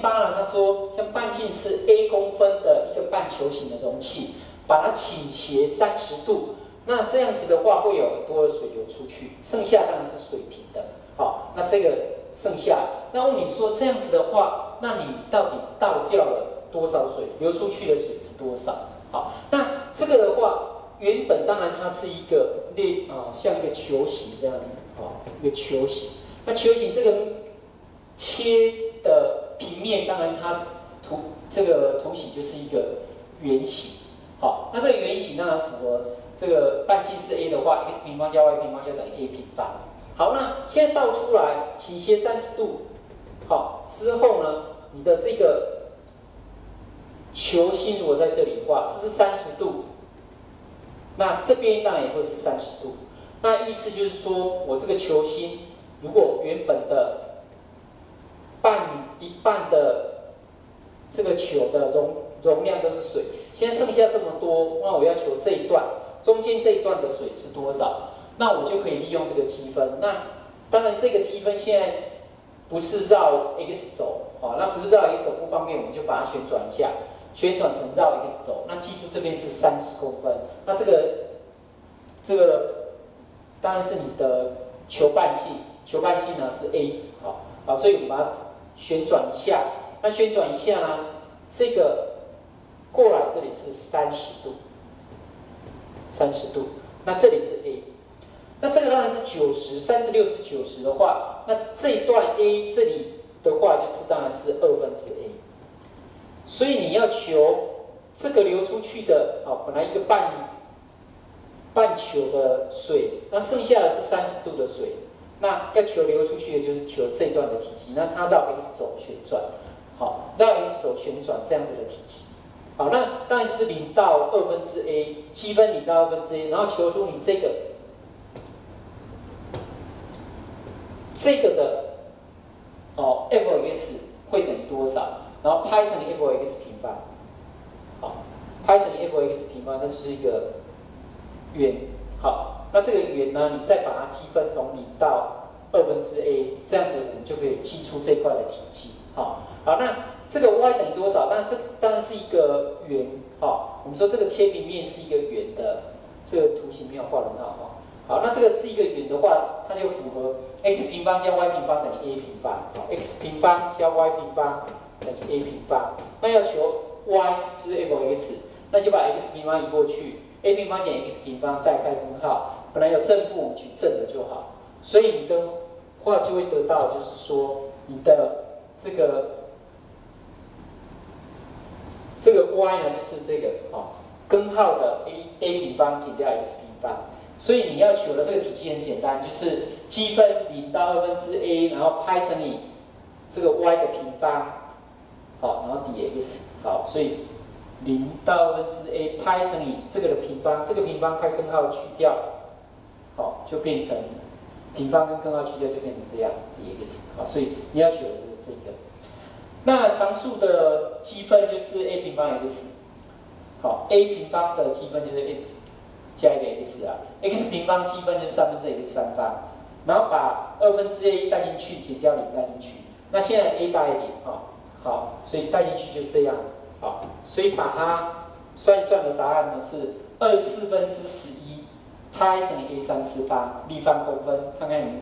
当然他说像半径是 a 公分的一个半球形的容器，把它倾斜三十度，那这样子的话会有很多的水流出去，剩下当然是水平的。好，那这个剩下，那问你说这样子的话，那你到底倒掉了多少水？流出去的水是多少？好，那这个的话。原本当然它是一个类啊，像一个球形这样子啊，一个球形。那球形这个切面，当然它是图这个图形就是一个圆形。好，那这个圆形当然符合这个半径是 a 的话，x 平方加 y 平方就等于 a 平方。好，那现在倒出来倾斜三十度，好之后呢，你的这个球心如果在这里的话，这是三十度。那这边当然也会是三十度，那意思就是说我这个球心如果原本的一半的这个球的容容量都是水，现在剩下这么多，那我要求这一段中间这一段的水是多少？那我就可以利用这个积分。那当然这个积分现在不是绕 x 轴，好，那不是绕 x 轴不方便，我们就把它旋转一下。旋转成绕 x 轴，那记住这边是三十公分，那这个这个当然是你的球半径，球半径呢是 a，好，好，所以我们把它旋转一下，那旋转一下呢，这个过来这里是三十度，三十度，那这里是 a，那这个当然是九十，三十六是九十的话，那这一段 a 这里的话就是当然是二分之 a。所以你要求这个流出去的啊，本来一个半半球的水，那剩下的是三十度的水，那要求流出去的就是求这段的体积，那它绕 x 轴旋转，好，绕 x 轴旋转这样子的体积，好，那当然就是零到二分之 a，积分零到二分之 a，然后求出你这个这个的哦 f(x) 会等于多少？然后拍乘 f(x) 平方，好，拍乘 f(x) 平方，那就是一个圆。好，那这个圆呢，你再把它积分从零到二分之 a，这样子我们就可以计出这块的体积。好，好，那这个 y 等于多少？那这当然是一个圆。好，我们说这个切平面是一个圆的，这个图形没有画很好。哈，好，那这个是一个圆的话，它就符合 x 平方加 y 平方等于 a 平方。，x 平方加 y 平方。等于 a 平方，那要求 y 就是 f(x)，那就把 x 平方移过去，a 平方减 x 平方再开根号，本来有正负，我们取正的就好。所以你的话就会得到，就是说你的这个这个 y 呢，就是这个哦，根号的 a a 平方减掉 x 平方。所以你要求的这个体积很简单，就是积分零到二分之 a，然后拍乘以这个 y 的平方。好，然后 dx 好，所以零到二分之 a 拍乘以这个的平方，这个平方开根号去掉，好，就变成平方跟根号去掉就变成这样 dx 好，所以你要求的是这个。那常数的积分就是 a 平方 x，好，a 平方的积分就是 a 加一个 x 啊，x 平方积分就是三分之 x 三方，然后把二分之 a 带进去，减掉零带进去，那现在 a 大一点啊。好，所以带进去就这样。好，所以把它算一算的答案呢是二四分之十一，拍乘 a 三次方，立方公分，看看有没有。